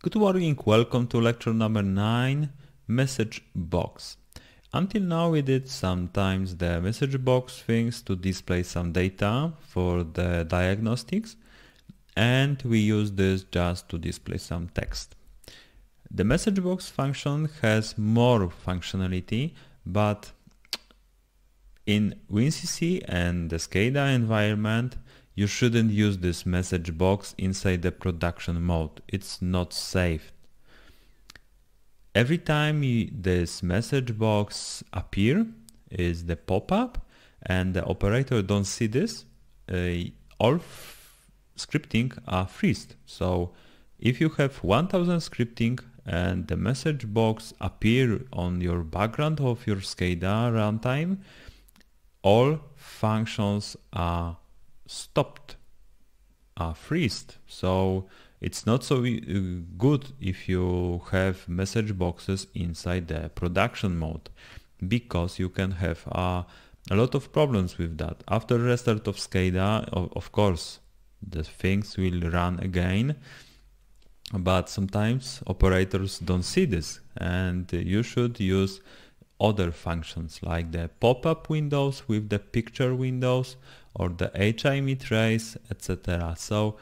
Good morning, welcome to lecture number 9, message box. Until now we did sometimes the message box things to display some data for the diagnostics and we use this just to display some text. The message box function has more functionality but in WinCC and the SCADA environment you shouldn't use this message box inside the production mode. It's not saved. Every time this message box appear is the pop-up and the operator don't see this, uh, all scripting are freezed. So if you have 1000 scripting and the message box appear on your background of your SCADA runtime, all functions are stopped, are freezed. So it's not so uh, good if you have message boxes inside the production mode because you can have uh, a lot of problems with that. After restart of SCADA, of, of course, the things will run again, but sometimes operators don't see this and you should use other functions like the pop-up windows with the picture windows or the HMI trace, etc. So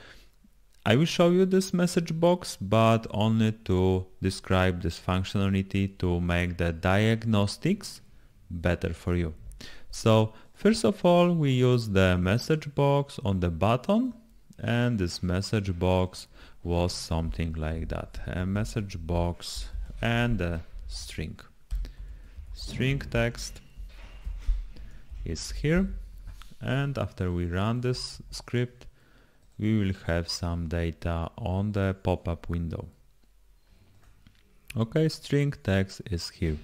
I will show you this message box, but only to describe this functionality to make the diagnostics better for you. So first of all, we use the message box on the button and this message box was something like that. A message box and a string string text is here. And after we run this script we will have some data on the pop-up window. Okay string text is here.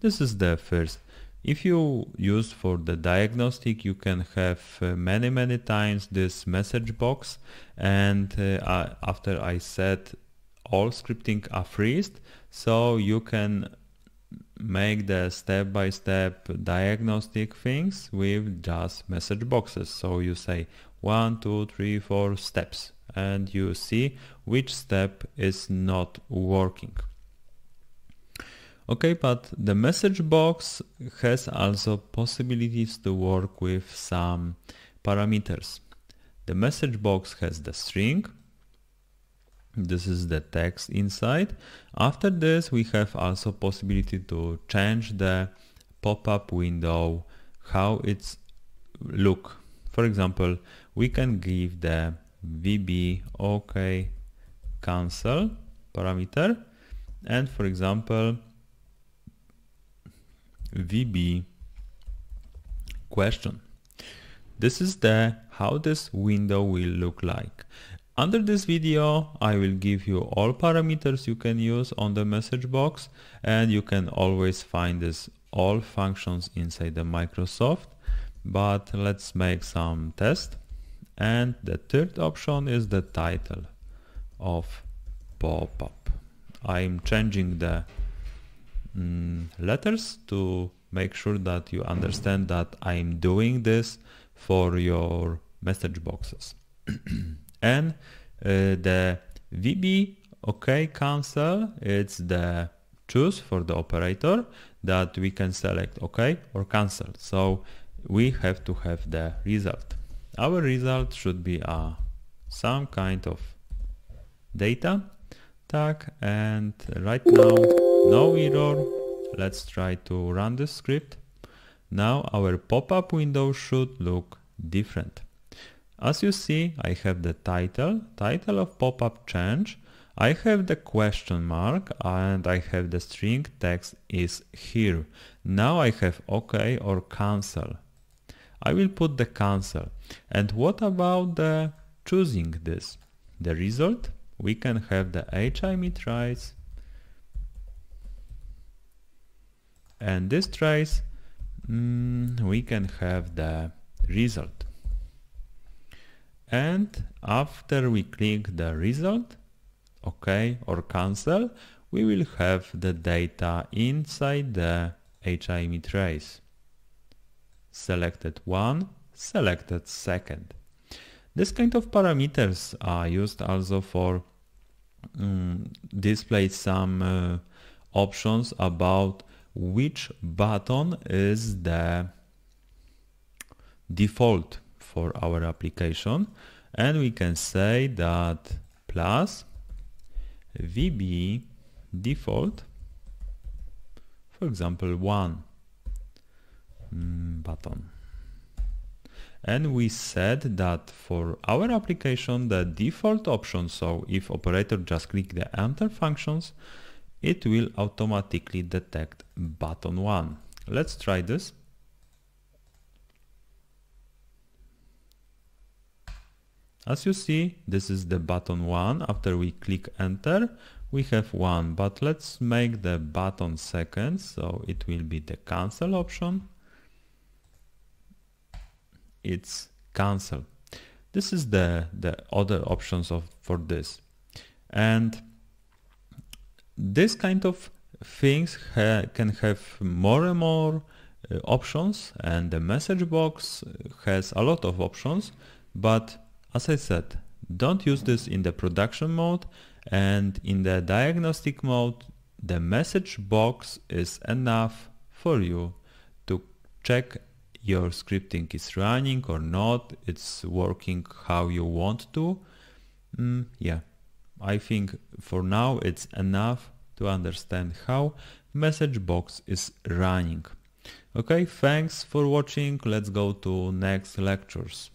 This is the first. If you use for the diagnostic you can have uh, many many times this message box. And uh, after I said all scripting are freezed so you can make the step-by-step -step diagnostic things with just message boxes. So you say one, two, three, four steps and you see which step is not working. Okay, but the message box has also possibilities to work with some parameters. The message box has the string, this is the text inside. After this, we have also possibility to change the pop-up window, how it's look. For example, we can give the VB OK cancel parameter and for example VB question. This is the how this window will look like. Under this video, I will give you all parameters you can use on the message box and you can always find this all functions inside the Microsoft. But let's make some test. And the third option is the title of pop-up. I'm changing the mm, letters to make sure that you understand that I'm doing this for your message boxes. and uh, the VB OK cancel it's the choose for the operator that we can select OK or cancel. So we have to have the result. Our result should be uh, some kind of data tag and right now no error. Let's try to run the script. Now our pop-up window should look different. As you see, I have the title, title of pop-up change, I have the question mark and I have the string text is here. Now I have OK or cancel. I will put the cancel. And what about the choosing this? The result? We can have the HMI trace and this trace mm, we can have the result and after we click the result OK or cancel we will have the data inside the HMI trace. Selected one, selected second. This kind of parameters are used also for um, display some uh, options about which button is the default for our application. And we can say that plus VB default for example one mm, button. And we said that for our application the default option so if operator just click the enter functions it will automatically detect button 1 let's try this as you see this is the button 1 after we click enter we have one but let's make the button second so it will be the cancel option it's cancel. This is the, the other options of for this. And this kind of things ha can have more and more uh, options and the message box has a lot of options but as I said don't use this in the production mode and in the diagnostic mode the message box is enough for you to check your scripting is running or not, it's working how you want to. Mm, yeah, I think for now it's enough to understand how message box is running. Okay, thanks for watching. Let's go to next lectures.